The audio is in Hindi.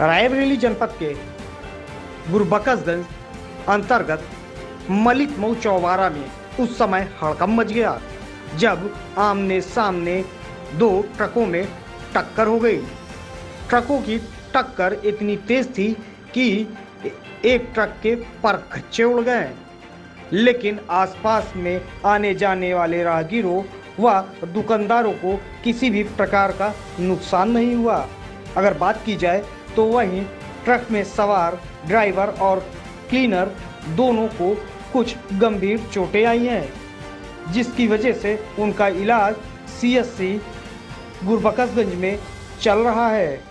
रायबरेली जनपद के गुरबकसगंज अंतर्गत मलिक मऊ चौबारा में उस समय हड़कम मच गया, जब आमने सामने दो ट्रकों में टक्कर हो गई। ट्रकों की टक्कर इतनी तेज थी कि एक ट्रक के पर खच्चे उड़ गए। लेकिन आसपास में आने जाने वाले राहगीरों व दुकानदारों को किसी भी प्रकार का नुकसान नहीं हुआ। अगर बात की जाए तो वहीं ट्रक में सवार, ड्राइवर और क्लीनर दोनों को कुछ गंभीर चोटें आई हैं, जिसकी वजह से उनका इलाज सीएससी गुरबकसगंज में चल रहा है।